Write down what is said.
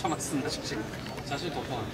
참았습니다 자신 자신 더 좋아.